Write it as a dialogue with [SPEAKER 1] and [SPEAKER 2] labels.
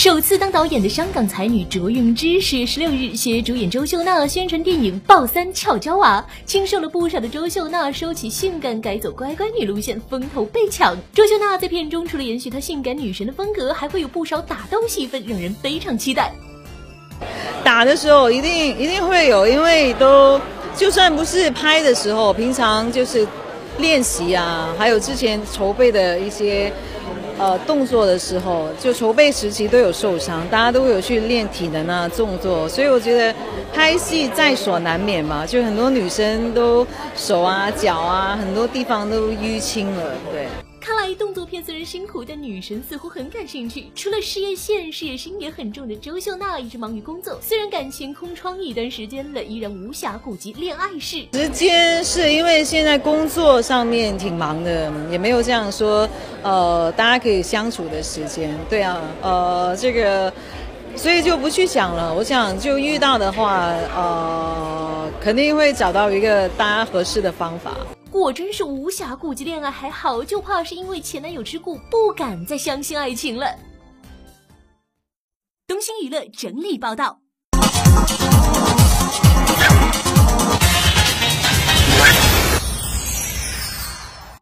[SPEAKER 1] 首次当导演的香港才女卓韵芝十月十六日携主演周秀娜宣传电影《爆三俏娇娃》，清瘦了不少的周秀娜收起性感，改走乖乖女路线，风头被抢。周秀娜在片中除了延续她性感女神的风格，还会有不少打斗戏份，让人非常期待。
[SPEAKER 2] 打的时候一定一定会有，因为都就算不是拍的时候，平常就是练习啊，还有之前筹备的一些。呃，动作的时候，就筹备时期都有受伤，大家都会有去练体能啊，动作，所以我觉得拍戏在所难免嘛，就很多女生都手啊、脚啊，很多地方都淤青了，对。
[SPEAKER 1] 看来动作片虽然辛苦，但女神似乎很感兴趣。除了事业线，事业心也很重的周秀娜一直忙于工作，虽然感情空窗一段时间了，依然无暇顾及恋爱事。
[SPEAKER 2] 时间是因为现在工作上面挺忙的，也没有这样说，呃，大家可以相处的时间。对啊，呃，这个，所以就不去想了。我想就遇到的话，呃，肯定会找到一个大家合适的方法。
[SPEAKER 1] 果真是无暇顾及恋爱还好就怕是因为前男友之故不敢再相信爱情了。东兴娱乐整理报道。